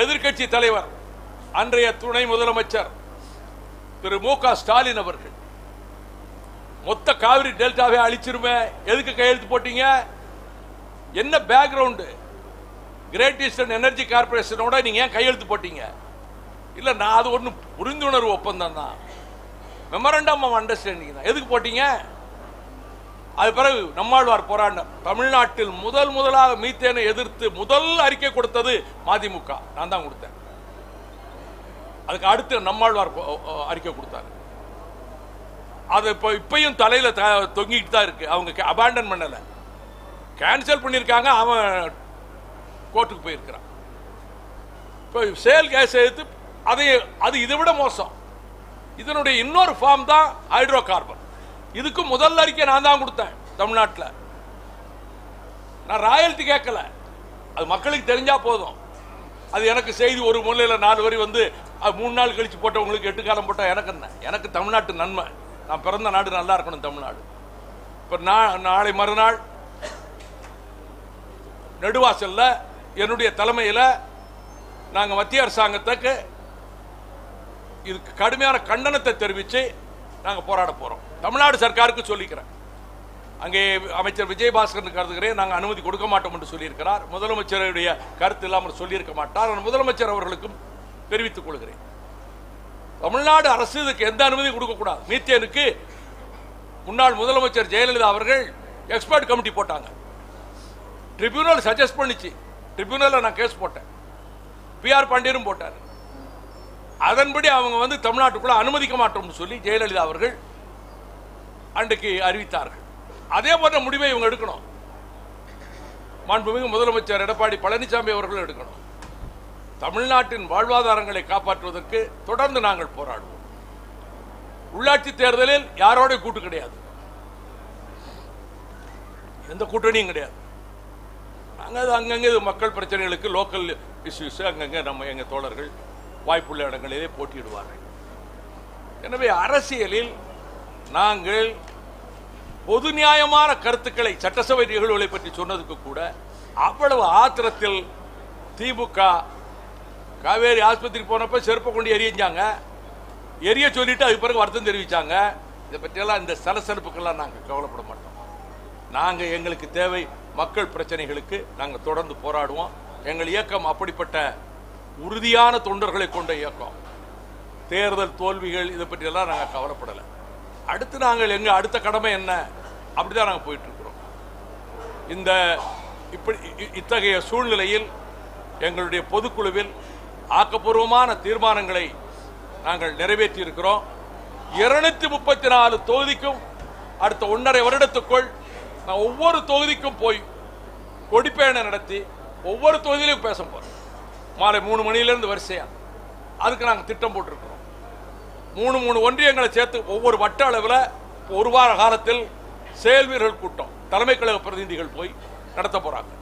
எதிர்கட்சி தலைவர் அன்றைய துணை முதலமைச்சர் திரு மு க ஸ்டாலின் அவர்கள். மொத்த காவிரி டெல்டாவை அழிச்சிருமே எதுக்கு கையெழுத்து போட்டீங்க? என்ன பேக்ரவுண்டு கிரேட் ஈஸ்டர்ன் எனர்ஜி கார்பரேஷனோட நீங்க ஏன் கையெழுத்து போட்டீங்க? இல்ல நான் அது ஒன்றும் புரிந்துணர்வு ஒப்பந்தம் தான் மெமரண்டம் ஆஃப் அண்டர்ஸ்டாண்டிங் தான். எதுக்கு போட்டீங்க? அது பிறகு நம்மாழ்வார் போராட்டம் தமிழ்நாட்டில் முதல் முதலாக மீத்தேனை எதிர்த்து முதல் அறிக்கை கொடுத்தது மதிமுக. நான் தான் கொடுத்தேன். அதுக்கு அடுத்து நம்மாழ்வார் அறிக்கை கொடுத்தாரு. அது இப்போ இப்பயும் தலையில த- தொங்கிட்டு தான் இருக்கு. அவங்க அபாண்டன் பண்ணல. கேன்சல் பண்ணியிருக்காங்க அவன் கோர்ட்டுக்கு போயிருக்கிறான். இப்போ சேல் கேஸ் எடுத்து அதை அது இதை விட மோசம். இதனுடைய இன்னொரு ஃபார்ம் தான் ஹைட்ரோ கார்பன் இதுக்கு முதல் அறிக்கை நான் தான் கொடுத்தேன் தமிழ்நாட்டில். நான் ராயல்ட்டி கேட்கல. அது மக்களுக்கு தெரிஞ்சா போதும். அது எனக்கு செய்தி ஒரு மூலையில் நாலு வரி வந்து அது மூணு நாள் கழிச்சு போட்டவங்களுக்கு எட்டு காலம் போட்டால் எனக்கு என்ன? எனக்கு தமிழ்நாட்டு நன்மை. நான் பிறந்த நாடு நல்லா இருக்கணும் தமிழ்நாடு. இப்போ நான் நாளை மறுநாள் நெடுவாசல்ல என்னுடைய தலைமையில் நாங்கள் மத்திய அரசாங்கத்துக்கு இதுக்கு கடுமையான கண்டனத்தை தெரிவித்து நாங்கள் போராட போகிறோம் தமிழ்நாடு சர்க்காருக்கு சொல்லிக்கிறேன். அங்கே அமைச்சர் விஜயபாஸ்கர் கருதுகிறேன் நாங்கள் அனுமதி கொடுக்க மாட்டோம் என்று சொல்லியிருக்கிறார். முதலமைச்சருடைய கருத்து இல்லாமல் சொல்லியிருக்க மாட்டார். முதலமைச்சர் அவர்களுக்கும் தெரிவித்துக் கொள்கிறேன். தமிழ்நாடு அரசு இதுக்கு எந்த அனுமதியும் கொடுக்கக்கூடாது மீத்தேனுக்கு முன்னாள் முதலமைச்சர் ஜெயலலிதா அவர்கள் எக்ஸ்பர்ட் கமிட்டி போட்டாங்க. ட்ரிபியூனல் சஜஸ்ட் பண்ணிச்சு. ட்ரிபியூனலில் நான் கேஸ் போட்டேன். பிஆர் பாண்டியரும் போட்டார். அதன்படி அவங்க வந்து தமிழ்நாட்டுக்குள்ள அனுமதிக்க மாட்டோம்னு சொல்லி ஜெயலலிதா அவர்கள் அன்றைக்கு அறிவித்தார்கள். அதே போன்ற முடிவை இவங்க எடுக்கணும். மாண்புமிகு முதலமைச்சர் எடப்பாடி பழனிசாமி அவர்கள் எடுக்கணும். தமிழ்நாட்டின் வாழ்வாதாரங்களை காப்பாற்றுவதற்கு தொடர்ந்து நாங்கள் போராடுவோம். உள்ளாட்சி தேர்தலில் யாரோட கூட்டு கிடையாது. எந்த கூட்டணியும் கிடையாது. நாங்கள் அது அங்கங்கே மக்கள் பிரச்சனைகளுக்கு லோக்கல் இஷ்யூஸ் அங்கங்கே நம்ம எங்கள் தோழர்கள் வாய்ப்புள்ள இடங்களிலே போட்டியிடுவார்கள். எனவே அரசியலில் நாங்கள் பொது நியாயமான கருத்துக்களை சட்டசபை நிகழ்வுகளை பற்றி சொன்னதுக்கு கூட அவ்வளவு ஆத்திரத்தில் திமுக காவேரி ஆஸ்பத்திரி போனப்ப செருப்பை கொண்டு எரிஞ்சாங்க எரிய சொல்லிட்டு அதுக்கு பிறகு வருத்தம் தெரிவித்தாங்க இதை பற்றியெல்லாம் இந்த சலசலப்புக்கெல்லாம் நாங்கள் கவலைப்பட மாட்டோம். நாங்கள் எங்களுக்கு தேவை மக்கள் பிரச்சனைகளுக்கு நாங்கள் தொடர்ந்து போராடுவோம். எங்கள் இயக்கம் அப்படிப்பட்ட உறுதியான தொண்டர்களை கொண்ட இயக்கம். தேர்தல் தோல்விகள் இதை பற்றியெல்லாம் நாங்கள் கவலைப்படலை. அடுத்து நாங்கள் எங்கள் அடுத்த கடமை என்ன? அப்படிதான் நாங்கள் போயிட்டுருக்குறோம். இந்த இப்படி இ- இத்தகைய சூழ்நிலையில் எங்களுடைய பொதுக்குழுவில் ஆக்கப்பூர்வமான தீர்மானங்களை நாங்கள் நிறைவேற்றியிருக்கிறோம். இருநூத்தி முப்பத்தி நாலு தொகுதிக்கும் அடுத்த ஒன்றரை வருடத்துக்குள் நான் ஒவ்வொரு தொகுதிக்கும் போய் கொடிப்பயணம் நடத்தி ஒவ்வொரு தொகுதியிலும் பேச போகிறேன் மாலை மூணு மணிலேருந்து வரிசையா? அதுக்கு நாங்கள் திட்டம் போட்டிருக்கிறோம். மூணு மூணு ஒன்றியங்களை சேர்த்து ஒவ்வொரு வட்ட அளவில் ஒரு வார காலத்தில் செயல் வீரர்கள் கூட்டம் தலைமை கழக பிரதிநிதிகள் போய் நடத்த போகிறாங்க